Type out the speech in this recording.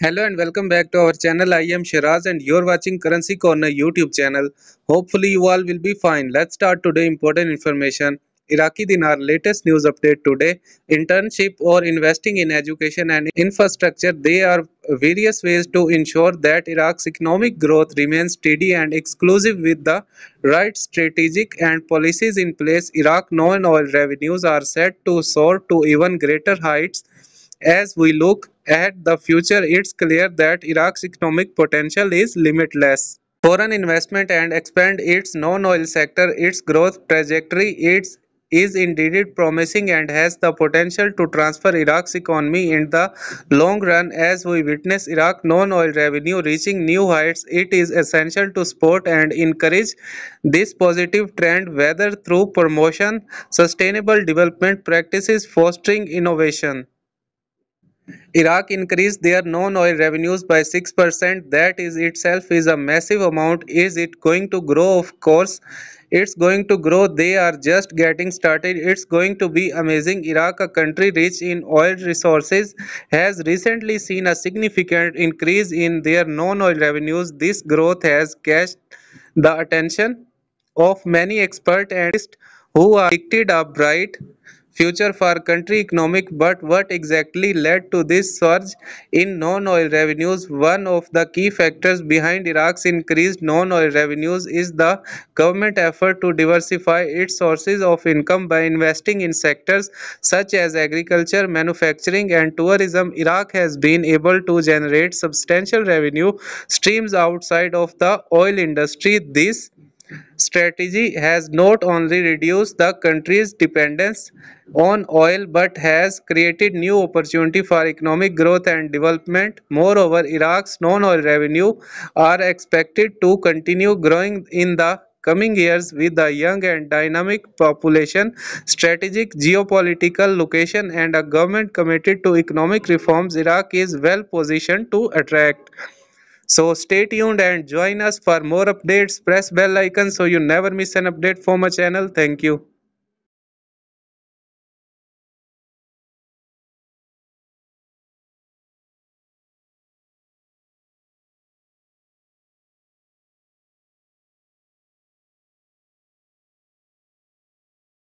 Hello and welcome back to our channel. I am Shiraz and you're watching Currency Corner YouTube channel. Hopefully you all will be fine. Let's start today important information. Iraqi dinar latest news update today. Internship or investing in education and infrastructure. They are various ways to ensure that Iraq's economic growth remains steady and exclusive with the right strategic and policies in place. Iraq non-oil revenues are set to soar to even greater heights as we look at the future, it's clear that Iraq's economic potential is limitless. Foreign investment and expand its non-oil sector, its growth trajectory its is indeed promising and has the potential to transfer Iraq's economy in the long run as we witness Iraq non-oil revenue reaching new heights it is essential to support and encourage this positive trend whether through promotion sustainable development practices fostering innovation Iraq increased their non-oil revenues by 6%. That is itself is a massive amount. Is it going to grow? Of course, it's going to grow. They are just getting started. It's going to be amazing. Iraq, a country rich in oil resources, has recently seen a significant increase in their non-oil revenues. This growth has catched the attention of many experts and who are predicted a bright future for country economic but what exactly led to this surge in non-oil revenues? One of the key factors behind iraq's increased non-oil revenues is the government effort to diversify its sources of income by investing in sectors such as agriculture manufacturing and tourism. Iraq has been able to generate substantial revenue streams outside of the oil industry. This strategy has not only reduced the country's dependence on oil but has created new opportunity for economic growth and development. Moreover, Iraq's non-oil revenue are expected to continue growing in the coming years with a young and dynamic population, strategic geopolitical location and a government committed to economic reforms, Iraq is well positioned to attract so stay tuned and join us for more updates. Press bell icon so you never miss an update from my channel. Thank you.